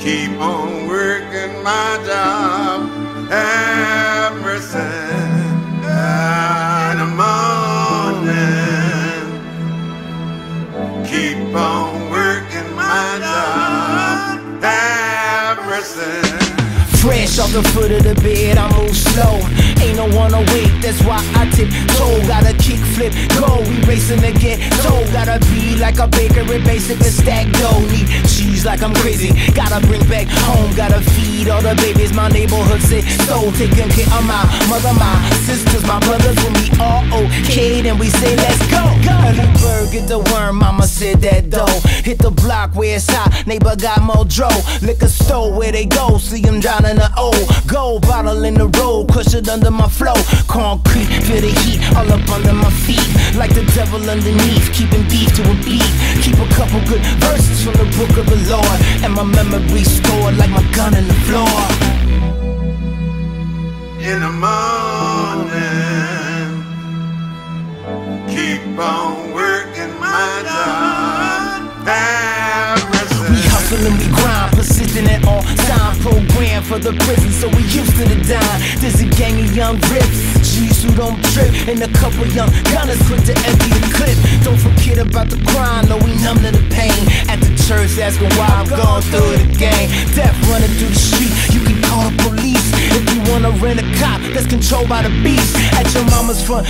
keep on working my job. In the morning. Keep on working my job. Have mercy. Fresh off the foot of the bed, I move slow. Ain't no one awake, that's why I tip toe. Gotta kick flip, go. We racing to get dough. Gotta be like a basic and stack dough. Need cheese like I'm crazy. Gotta bring back home, gotta feed all the babies. My neighborhood say so. Taking care of my mother, my sisters, my brothers. When we all okay, then we say let's go. Early bird, get the worm, mama said that dough. Hit the block where it's hot, neighbor got more dro. Liquor store where they go, see them drowning the O. Gold bottle in the road, crush it under my flow. Concrete, feel the heat all up under my feet. Like the devil underneath, keeping beef to a beat. Keep a couple good verses from the book of the Lord. And my memory stored like my gun in the floor. in the morning. Keep on working my job. We hustle and we grind, persistent at all time. Program for the prison, so we used to the dime. There's a gang of young rips, G's who don't trip, and a couple young gunners quick to empty the clip. Don't forget about the crime, no, we numb to the pain. At the church, asking why I'm going through it again. Death running through the street, you can call the police if you wanna rent a cop that's controlled by the beast. At your mama's front